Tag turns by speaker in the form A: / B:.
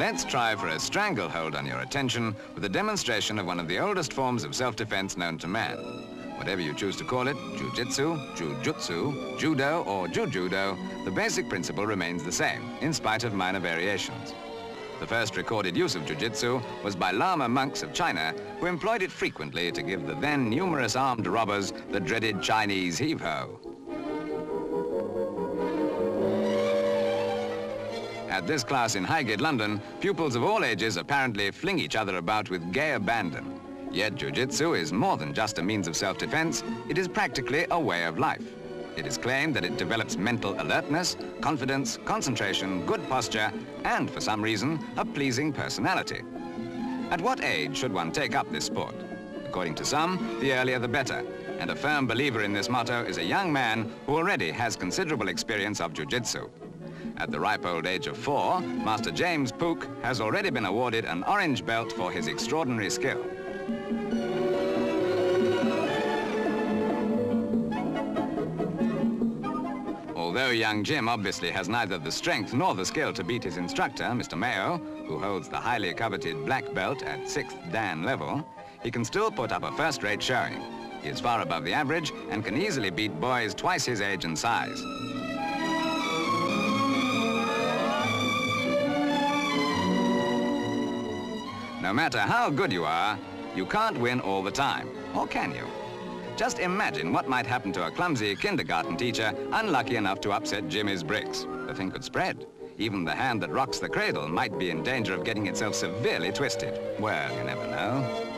A: let's try for a stranglehold on your attention with a demonstration of one of the oldest forms of self-defense known to man. Whatever you choose to call it, jiu-jitsu, judo or Kyushindo, the basic principle remains the same, in spite of minor variations. The first recorded use of jiu-jitsu was by Lama monks of China, who employed it frequently to give the then numerous armed robbers the dreaded Chinese heave-ho. At this class in Highgate, London, pupils of all ages apparently fling each other about with gay abandon. Yet jiu-jitsu is more than just a means of self-defense. It is practically a way of life. It is claimed that it develops mental alertness, confidence, concentration, good posture, and for some reason, a pleasing personality. At what age should one take up this sport? According to some, the earlier the better. And a firm believer in this motto is a young man who already has considerable experience of jiu-jitsu. At the ripe old age of four, Master James Pook has already been awarded an orange belt for his extraordinary skill. Although young Jim obviously has neither the strength nor the skill to beat his instructor, Mr. Mayo, who holds the highly coveted black belt at 6th Dan level, he can still put up a first-rate showing. He is far above the average and can easily beat boys twice his age and size. No matter how good you are, you can't win all the time, or can you? Just imagine what might happen to a clumsy kindergarten teacher unlucky enough to upset Jimmy's bricks. The thing could spread. Even the hand that rocks the cradle might be in danger of getting itself severely twisted. Well, you never know.